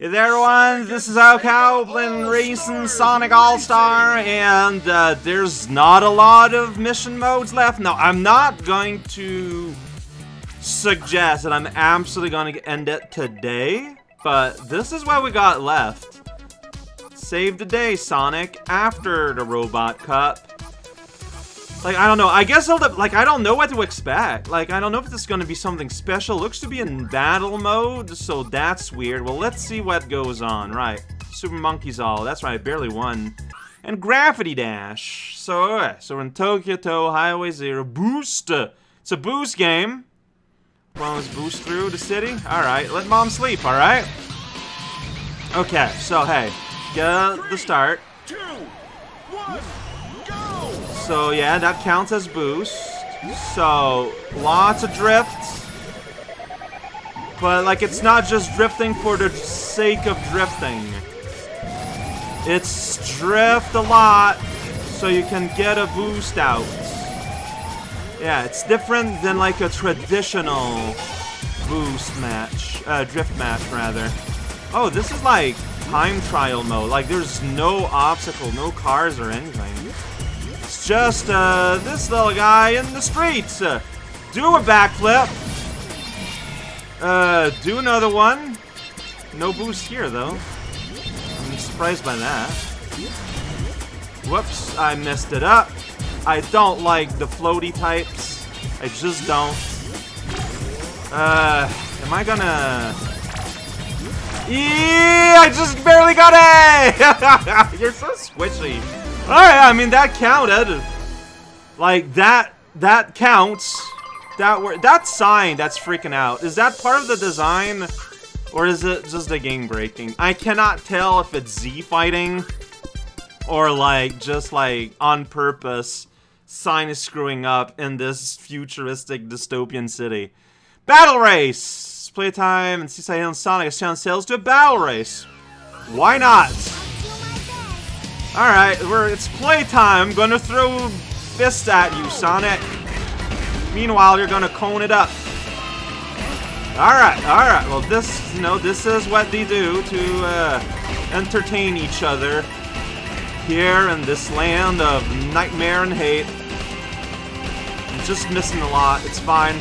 Hey there everyone, this is raocow playing Racing Sonic All-Star, and uh, there's not a lot of mission modes left. No, I'm not going to suggest that I'm absolutely going to end it today, but this is what we got left. Save the day, Sonic, after the Robot Cup. Like, I don't know. I guess I'll, like, I don't know what to expect. Like, I don't know if this is to be something special. Looks to be in battle mode, so that's weird. Well, let's see what goes on. Right. Super Monkey Ball. That's right, I barely won. And Gravity Dash. So, alright. So we're in Tokyo To Highway Zero. Boost! It's a boost game. Well, let's boost through the city. Alright, let mom sleep, alright? Okay, so, hey. Get the start. Two, one, go! So yeah, that counts as boost. So lots of drifts. But like it's not just drifting for the sake of drifting. It's drift a lot so you can get a boost out. Yeah, it's different than like a traditional boost match. Uh, drift match rather. Oh, this is like time trial mode. Like there's no obstacle, no cars or anything. Just uh, this little guy in the streets. Uh, do a backflip. Uh, do another one. No boost here though. I'm surprised by that. Whoops, I messed it up. I don't like the floaty types. I just don't. Uh, am I gonna... Yeah, I just barely got it! You're so squishy. Alright, I mean, that counted. Like, that, that counts. That word, that sign that's freaking out. Is that part of the design? Or is it just a game breaking? I cannot tell if it's Z fighting. Or like, just like, on purpose. Sign is screwing up in this futuristic dystopian city. Battle race! Playtime and Seaside Hill and Sonic challenged sales to a battle race. Why not? Alright, we're it's playtime. I'm gonna throw fists at you, Sonic. Meanwhile, you're gonna cone it up. Alright, alright. Well, this, you know, this is what they do to uh, entertain each other here in this land of nightmare and hate. I'm just missing a lot. It's fine.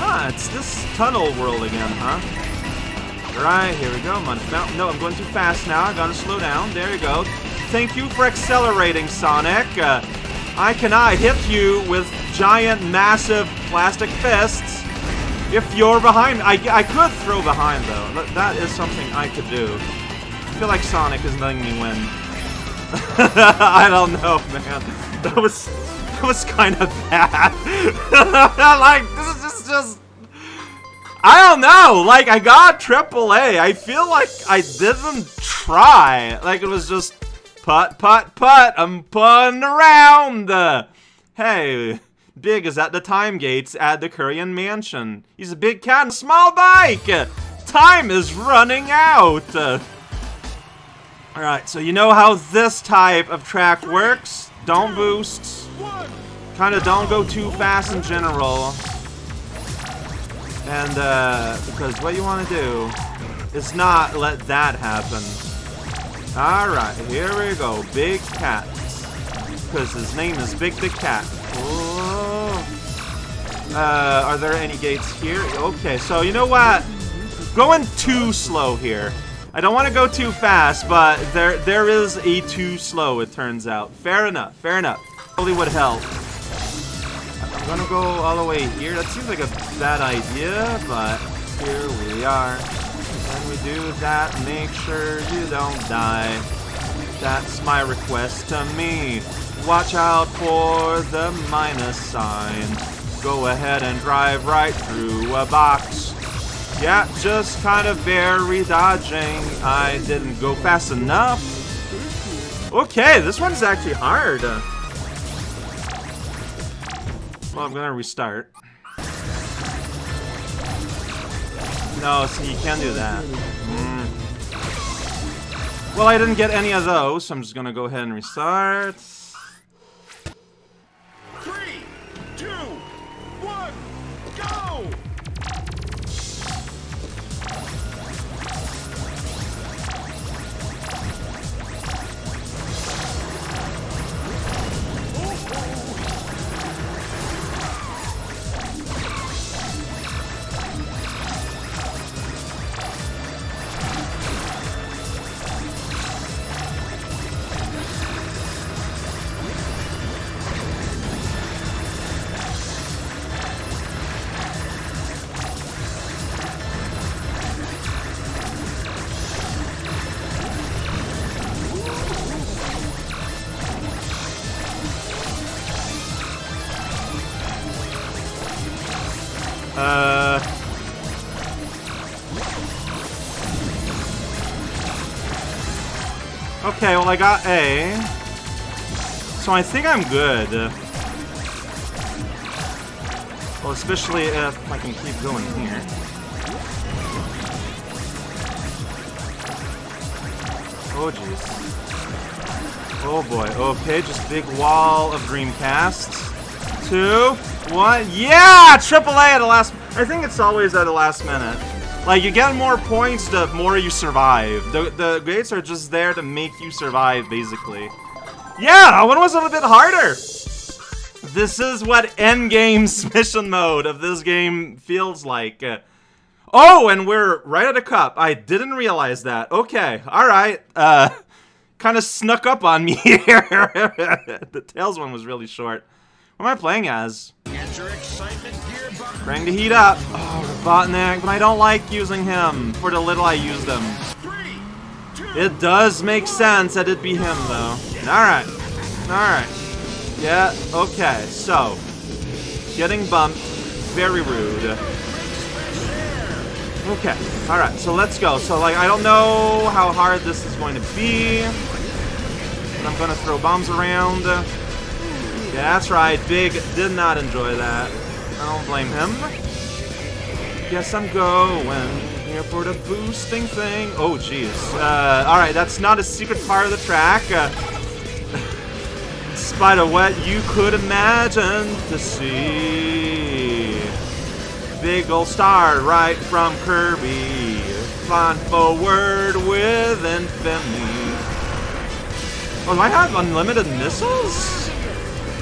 Ah, it's this tunnel world again, huh? Right, here we go. I'm on. No, I'm going too fast now. I gotta slow down. There you go. Thank you for accelerating, Sonic. Uh, I cannot hit you with giant, massive plastic fists if you're behind. I, I could throw behind, though. That, is something I could do. I feel like Sonic is letting me win. I don't know, man. That was that was kind of bad. like this is just. I don't know. Like I got AAA. I feel like I didn't try. Like it was just putt putt putt. I'm putting around. hey, Big is at the time gates at the Curien mansion. He's a big cat and a small bike. Time is running out. Alright, so you know how this type of track works. Don't boost. Kind of don't go too fast in general. And, uh, because what you want to do is not let that happen. Alright, here we go. Big Cat. Because his name is Big the Cat. Oh. Uh, are there any gates here? Okay, so you know what? Going too slow here. I don't want to go too fast, but there there is a too slow, it turns out. Fair enough, fair enough. Probably would help. I'm gonna go all the way here. That seems like a bad idea, but here we are. When we do that, make sure you don't die. That's my request to me. Watch out for the minus sign. Go ahead and drive right through a box. Yeah, just kind of very dodging. I didn't go fast enough. Okay, this one's actually hard. Well, I'm gonna restart. No, see, you can't do that. Mm. Well, I didn't get any of those, so I'm just gonna go ahead and restart. Okay, well I got A. So I think I'm good. Well, especially if I can keep going here. Oh jeez. Oh boy. Okay, just big wall of Dreamcast. Two, one. Yeah! Triple A at the last. I think it's always at the last minute. Like, you get more points the more you survive. The, the grades are just there to make you survive, basically. Yeah, that one was a little bit harder. This is what endgame mission mode of this game feels like. Oh, and we're right at a cup. I didn't realize that. Okay, alright. Uh, kind of snuck up on me here. the Tails one was really short. What am I playing as? Get your excitement Trying to heat up. Oh, Robotnik, but I don't like using him for the little I use them. It does make sense that it be him, though. Alright. Alright. Yeah, okay, so. Getting bumped. Very rude. Okay, alright, so let's go. So, like, I don't know how hard this is going to be. But I'm gonna throw bombs around. Yeah, that's right, Big did not enjoy that. I don't blame him. Yes, I'm going here for the boosting thing. Oh, jeez. Uh, alright, that's not a secret part of the track. Uh, in spite of what you could imagine to see. Big ol' star right from Kirby. Flying forward with infinity. Oh, do I have unlimited missiles?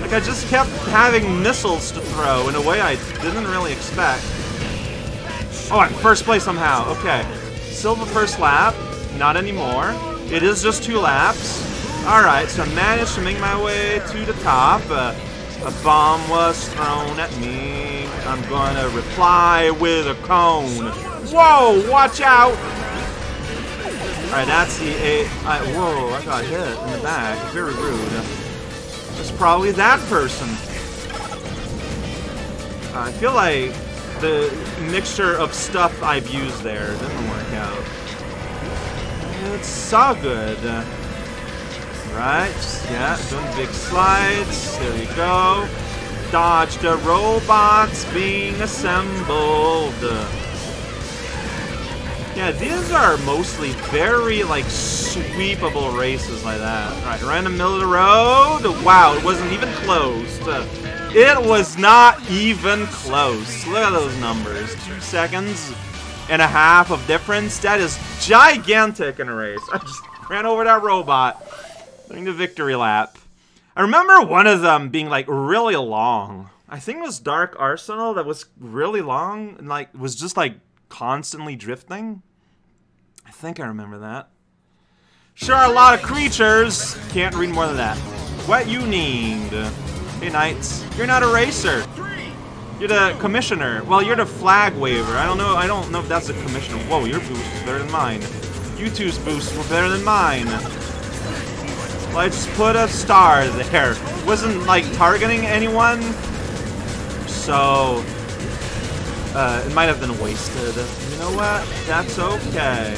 Like, I just kept having missiles to throw in a way I didn't really expect. Oh, I'm first place somehow. Okay. Silver first lap. Not anymore. It is just two laps. Alright, so I managed to make my way to the top. Uh, a bomb was thrown at me. I'm gonna reply with a cone. Whoa, watch out! Alright, that's the eight. I, whoa, I got hit in the back. Very rude. It's probably that person. Uh, I feel like the mixture of stuff I've used there didn't work out. It's so good. Right, yeah, doing big slides. There you go. Dodge the robots being assembled. Yeah, these are mostly very, like, sweepable races like that. Right, right in the middle of the road. Wow, it wasn't even close. It was not even close. Look at those numbers. Two seconds and a half of difference. That is gigantic in a race. I just ran over that robot during the victory lap. I remember one of them being, like, really long. I think it was Dark Arsenal that was really long and, like, was just, like, constantly drifting. I think I remember that. Sure, a lot of creatures. Can't read more than that. What you need. Hey, NiGHTS. You're not a racer. You're the commissioner. Well, you're the flag waver. I don't know. I don't know if that's the commissioner. Whoa, your boost is better than mine. You two's boosts were better than mine. Just put a star there. Wasn't like targeting anyone, so uh, it might have been wasted. You know what? That's okay.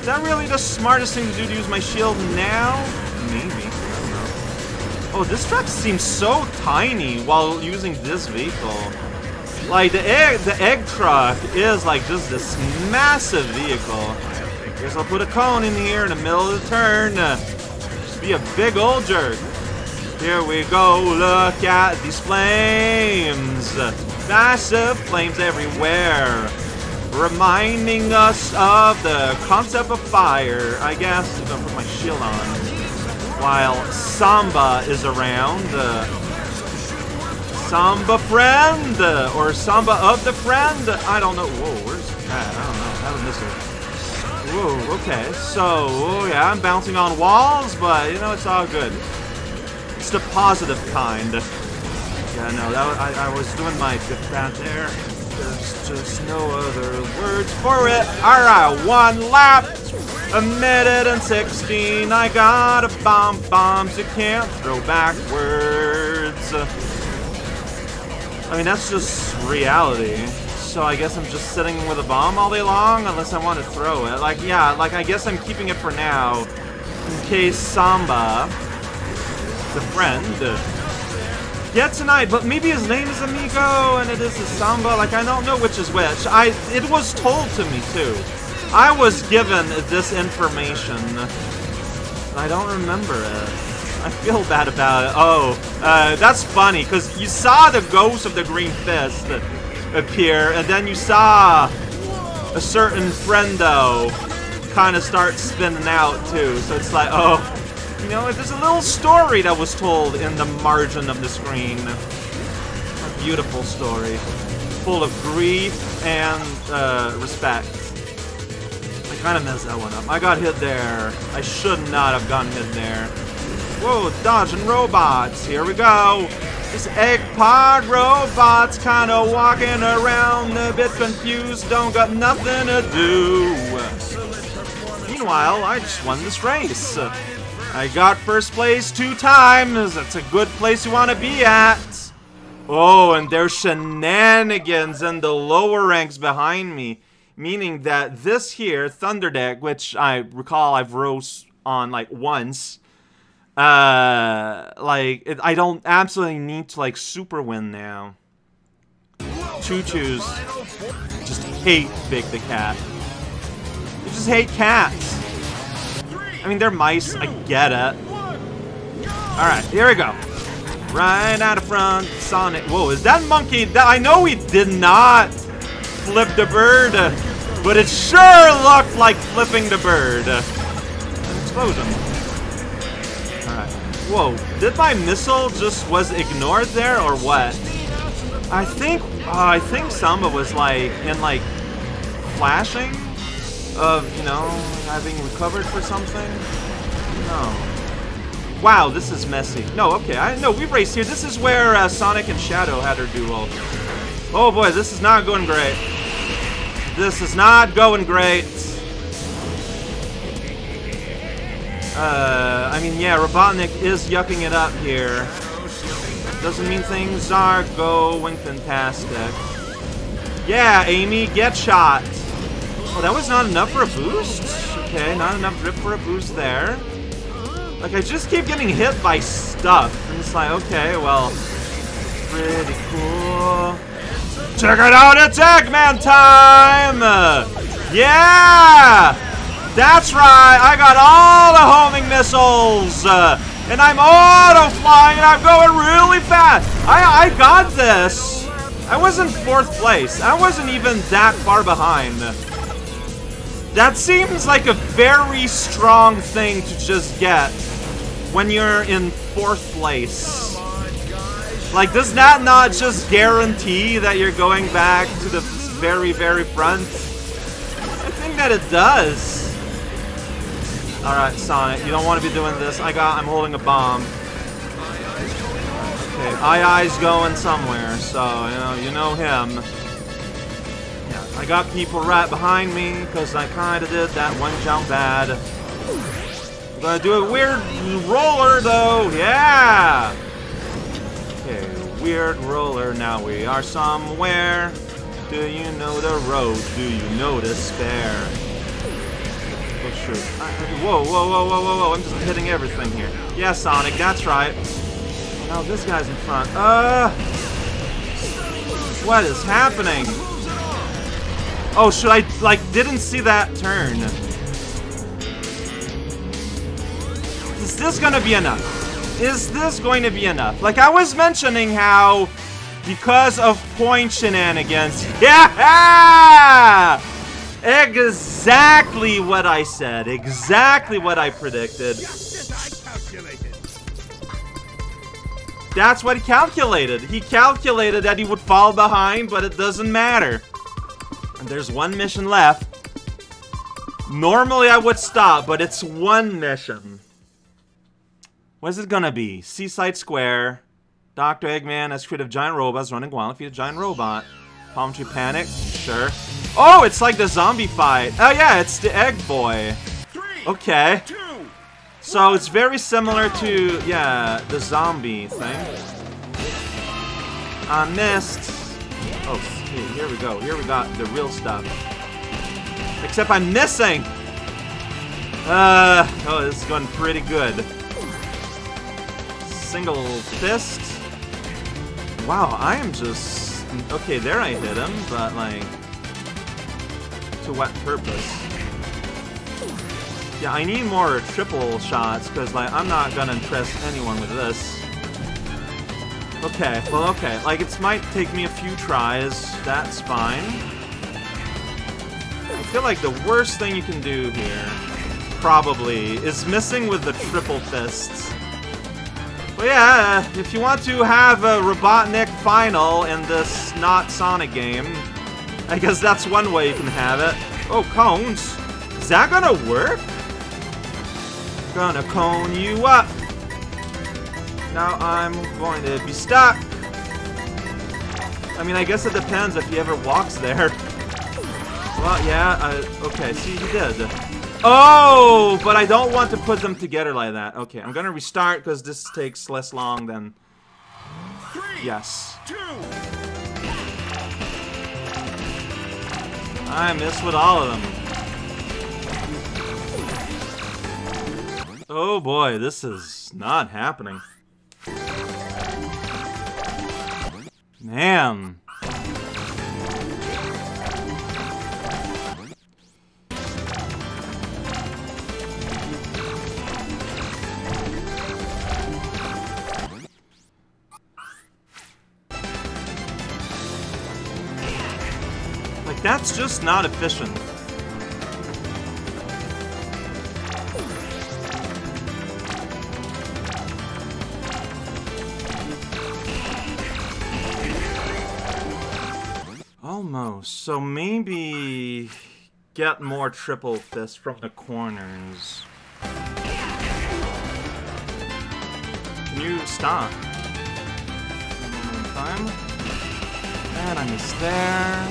Is that really the smartest thing to do to use my shield now? Maybe. Oh, this truck seems so tiny while using this vehicle. Like, the egg, the egg truck is like just this massive vehicle. Guess I'll put a cone in here in the middle of the turn. Just be a big old jerk. Here we go, look at these flames. Massive flames everywhere. Reminding us of the concept of fire. I guess if I put my shield on. While Samba is around. Uh, Samba friend! uh, Or Samba of the friend! I don't know. Whoa, where's that? I don't know. I have a missile. Whoa, okay. So, oh, yeah, I'm bouncing on walls, but, you know, it's all good. It's the positive kind. Yeah, no, that was, I, I was doing my fifth bat there. There's just no other words for it. Alright, one lap. A minute and 16. I got a bomb bombs you can't throw backwards. I mean, that's just reality. So I guess I'm just sitting with a bomb all day long, unless I want to throw it. Like, yeah, like, I guess I'm keeping it for now. in case Samba, the friend, get tonight, but maybe his name is Amigo and it is a Samba. Like, I don't know which is which. I It was told to me, too. I was given this information. I don't remember it. I feel bad about it. Oh, uh, that's funny, because you saw the ghost of the Green Fist appear, and then you saw a certain friendo kind of start spinning out, too. So it's like, oh, you know, there's a little story that was told in the margin of the screen. A beautiful story. Full of grief and uh, respect. I kind of messed that one up. I got hit there. I should not have gotten hit there. Whoa, dodging robots. Here we go. This egg pod robot's kind of walking around a bit confused, don't got nothing to do. Meanwhile, I just won this race. I got first place two times. That's a good place you want to be at. Oh, and there's shenanigans in the lower ranks behind me. Meaning that this here, Thunder Deck, which I recall I've rose on like once, uh, like, it, I don't absolutely need to, like, super win now. ChuChus just hate Big the Cat. They just hate cats. I mean, they're mice, I get it. Alright, here we go. Right out of front, Sonic. Whoa, is that monkey? That, I know he did not flip the bird, but it sure looked like flipping the bird. An explosion. Alright. Whoa, did my missile just was ignored there or what? I think, uh, I think Samba was like, in like, flashing of, you know, having recovered for something? No. Wow, this is messy. No, okay, I know we've raced here. This is where uh, Sonic and Shadow had their duel. Oh boy, this is not going great. This is not going great. Uh, I mean, yeah, Robotnik is yucking it up here. Doesn't mean things are going fantastic. Yeah, Amy, get shot. That was not enough for a boost? Okay, not enough drip for a boost there. Like, I just keep getting hit by stuff. And it's like, okay, well, pretty cool. Check it out, it's Eggman time! Yeah! That's right, I got all the homing missiles! Uh, and I'm auto-flying and I'm going really fast! I, I got this! I was in fourth place. I wasn't even that far behind. That seems like a very strong thing to just get when you're in fourth place. Like, does that not just guarantee that you're going back to the very, very front? I think that it does. Alright, Sonic, you don't want to be doing this. I got, I'm holding a bomb. Okay, I-I's going somewhere, so, you know, you know him. I got people right behind me, because I kind of did that one jump bad. I'm gonna do a weird roller, though, yeah! Okay, weird roller, now we are somewhere. Do you know the road? Do you know despair? Oh, shoot. I, whoa, whoa, whoa, whoa, whoa, whoa. I'm just hitting everything here. Yeah, Sonic, that's right. Now this guy's in front. Uh... What is happening? Oh, should I, like, didn't see that turn. Is this gonna be enough? Is this going to be enough? Like, I was mentioning how, because of point shenanigans, yeah! Exactly what I said. Exactly what I predicted. That's what he calculated. He calculated that he would fall behind, but it doesn't matter. And there's one mission left. Normally I would stop, but it's one mission. What is it gonna be? Seaside Square. Dr. Eggman has created giant robots running wild and feed a giant robot. Palm Tree Panic? Sure. Oh, it's like the zombie fight. Oh yeah, it's the egg boy. Okay. So it's very similar to, yeah, the zombie thing. I missed. Here we go. Here we got the real stuff. Except I'm missing. Uh, oh, this is going pretty good. Single fist. Wow, I am just... Okay, there I hit him, but like... To what purpose? Yeah, I need more triple shots, because like, I'm not gonna impress anyone with this. Okay, well, okay. Like, it might take me a few tries. That's fine. I feel like the worst thing you can do here, probably, is missing with the triple fists. But yeah, if you want to have a Robotnik final in this not Sonic game, I guess that's one way you can have it. Oh, cones. Is that gonna work? Gonna cone you up. Now I'm going to be stuck. I mean, I guess it depends if he ever walks there. Well, yeah, uh, okay, see, he did. Oh, but I don't want to put them together like that. Okay, I'm gonna restart because this takes less long than... Three, Yes. two, I miss with all of them. Oh boy, this is not happening. Man. Like, that's just not efficient. So maybe get more triple fist from the corners. Can you stop? One time. And I missed there.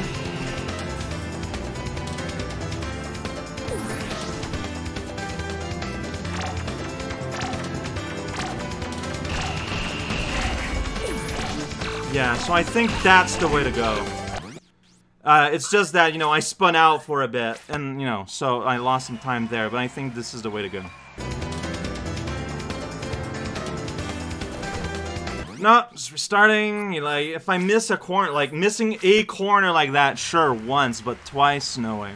Yeah, so I think that's the way to go. Uh, it's just that, you know, I spun out for a bit, and, you know, so I lost some time there, but I think this is the way to go. No, just restarting, like, if I miss a corner, like, missing a corner like that, sure, once, but twice, no way.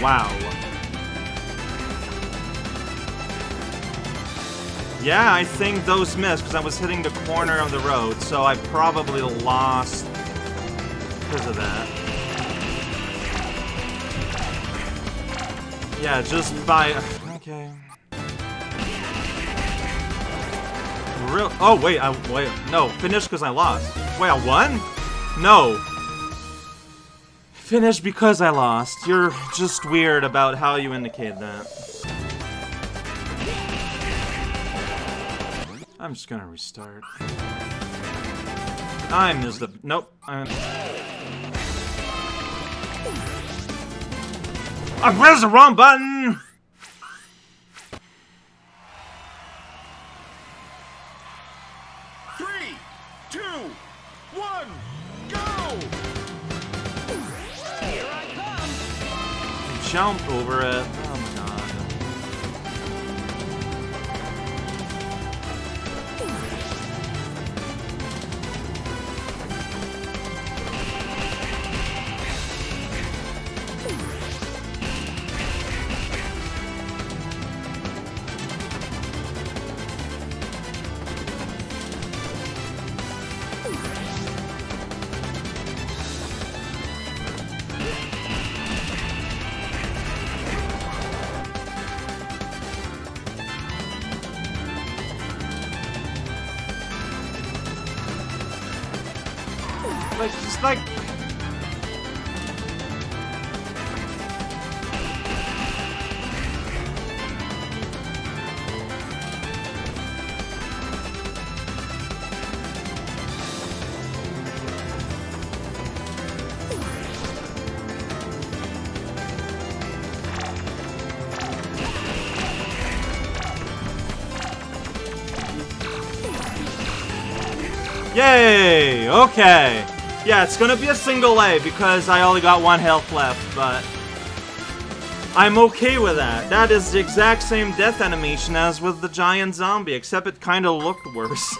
Wow. Yeah, I think those missed because I was hitting the corner of the road, so I probably lost because of that. Yeah, just by... Okay. Real... Oh, wait, I... Wait, no, finish because I lost. Wait, I won? No. Finish because I lost. You're just weird about how you indicate that. I'm just gonna restart. I missed the. Nope. I'm. Ah, I pressed the wrong button. three, two, one, go! Here I come! Jump over it. Like, just like. Yay! Okay. Yeah, it's gonna be a single A because I only got one health left, but I'm okay with that. That is the exact same death animation as with the giant zombie, except it kind of looked worse.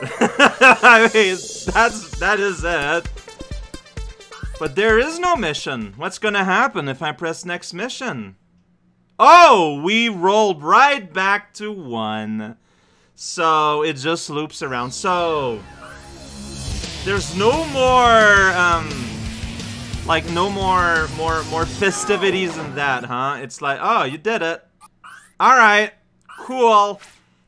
I mean, that's that is it. But there is no mission. What's gonna happen if I press next mission? Oh, we rolled right back to one. So it just loops around. So there's no more um like no more more more festivities than that, huh? It's like, oh, you did it. All right, cool,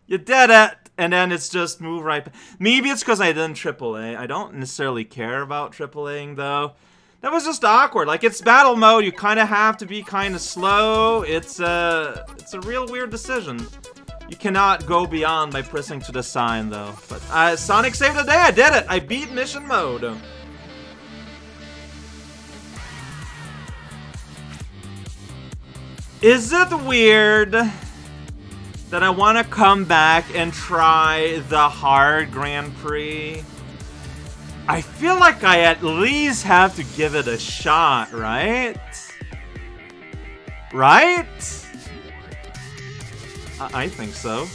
you did it, and then it's just move right. Maybe it's because I didn't AAA. I don't necessarily care about AAAing though. That was just awkward. Like it's battle mode, you kind of have to be kind of slow. It's a it's a real weird decision. You cannot go beyond by pressing to the sign though. But uh, Sonic saved the day. I did it. I beat mission mode. Is it weird that I want to come back and try the hard Grand Prix? I feel like I at least have to give it a shot, right? Right? I, I think so.